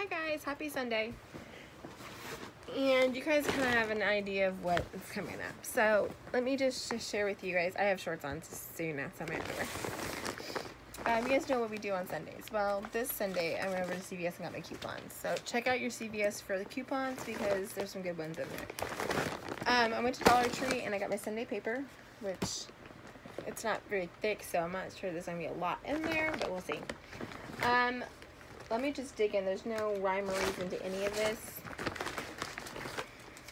hi guys, happy Sunday. And you guys kind of have an idea of what is coming up. So let me just, just share with you guys. I have shorts on soon now, so I'm wear. Um, you guys know what we do on Sundays. Well, this Sunday I went over to CVS and got my coupons. So check out your CVS for the coupons because there's some good ones in there. Um, I went to Dollar Tree and I got my Sunday paper, which it's not very thick, so I'm not sure there's going to be a lot in there, but we'll see. Um, let me just dig in. There's no rhyme or reason to any of this.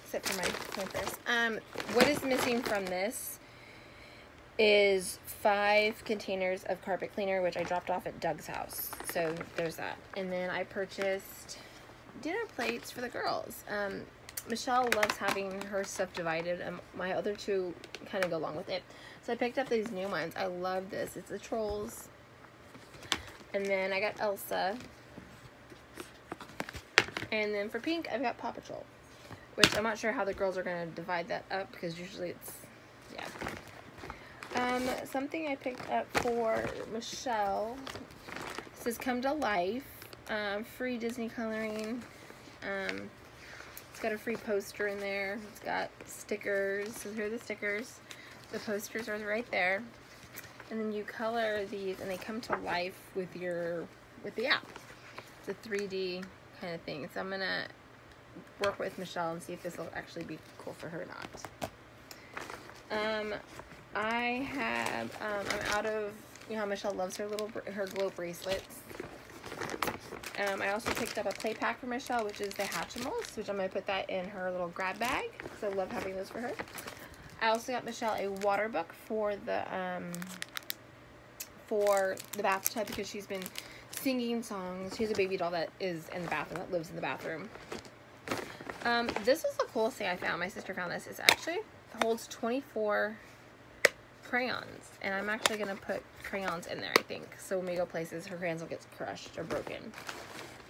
Except for my Pampers. Um, what is missing from this is five containers of carpet cleaner, which I dropped off at Doug's house. So there's that. And then I purchased dinner plates for the girls. Um, Michelle loves having her stuff divided. and my other two kind of go along with it. So I picked up these new ones. I love this. It's the Trolls. And then I got Elsa. And then for pink, I've got Paw Patrol. Which I'm not sure how the girls are going to divide that up because usually it's, yeah. Um, something I picked up for Michelle. says Come to Life. Um, free Disney coloring. Um, it's got a free poster in there. It's got stickers. So here are the stickers. The posters are right there. And then you color these and they come to life with your with the app. It's a 3D kind of thing. So I'm gonna work with Michelle and see if this will actually be cool for her or not. Um, I have, um, I'm out of, you know how Michelle loves her little, her glow bracelets. Um, I also picked up a play pack for Michelle, which is the Hatchimals, which I'm going to put that in her little grab bag, because I love having those for her. I also got Michelle a water book for the, um, for the bathtub, because she's been singing songs. She has a baby doll that is in the bathroom, that lives in the bathroom. Um, this is the coolest thing I found. My sister found this. It actually holds 24 crayons. And I'm actually going to put crayons in there, I think. So when we go places, her crayons will get crushed or broken.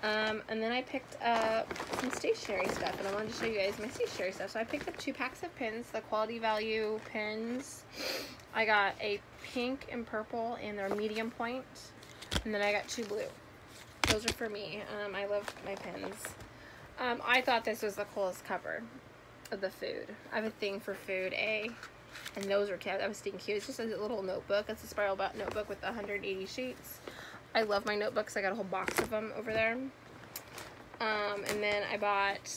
Um, and then I picked up some stationery stuff. And I wanted to show you guys my stationery stuff. So I picked up two packs of pins, the Quality Value pins. I got a pink and purple, and they're medium point. And then I got two blue. Those are for me. Um, I love my pens. Um, I thought this was the coolest cover of the food. I have a thing for food, A. And those are kept. I was thinking cute. It's just a little notebook. It's a spiral bound notebook with 180 sheets. I love my notebooks. I got a whole box of them over there. Um, and then I bought,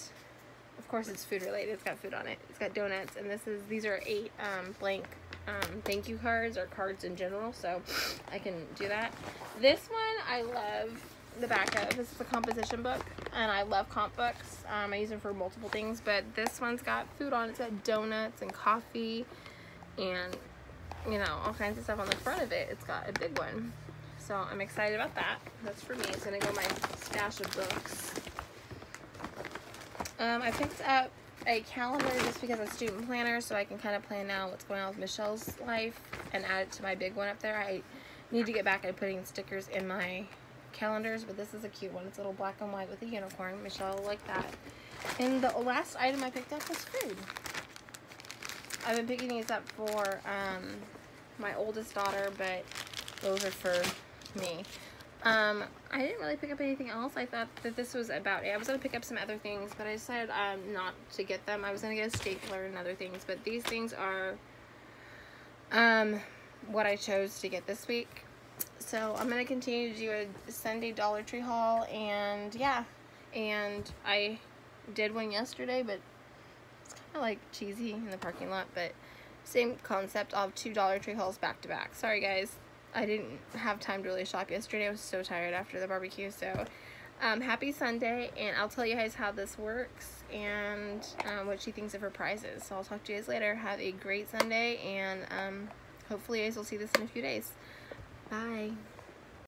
of course it's food related. It's got food on it. It's got donuts. And this is, these are eight um, blank um, thank you cards or cards in general. So I can do that. This one I love the back of. This is a composition book, and I love comp books. Um, I use them for multiple things, but this one's got food on it. It's got donuts and coffee and, you know, all kinds of stuff on the front of it. It's got a big one. So I'm excited about that. That's for me. It's going to go my stash of books. Um, I picked up a calendar just because I'm student planner so I can kind of plan out what's going on with Michelle's life and add it to my big one up there. I need to get back at putting stickers in my calendars, but this is a cute one. It's a little black and white with a unicorn. Michelle will like that. And the last item I picked up was food. I've been picking these up for um, my oldest daughter, but those are for me. Um, I didn't really pick up anything else. I thought that this was about it. I was going to pick up some other things, but I decided um, not to get them. I was going to get a stapler and other things, but these things are um, what I chose to get this week. So I'm going to continue to do a Sunday Dollar Tree haul, and yeah, and I did one yesterday, but it's kind of like cheesy in the parking lot, but same concept. of two Dollar Tree hauls back to back. Sorry guys, I didn't have time to really shop yesterday. I was so tired after the barbecue, so um, happy Sunday, and I'll tell you guys how this works and um, what she thinks of her prizes. So I'll talk to you guys later. Have a great Sunday, and um, hopefully you guys will see this in a few days. Bye.